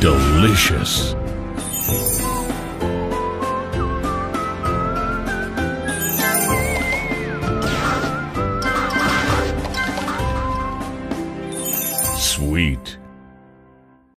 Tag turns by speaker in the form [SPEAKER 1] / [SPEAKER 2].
[SPEAKER 1] Delicious. Sweet.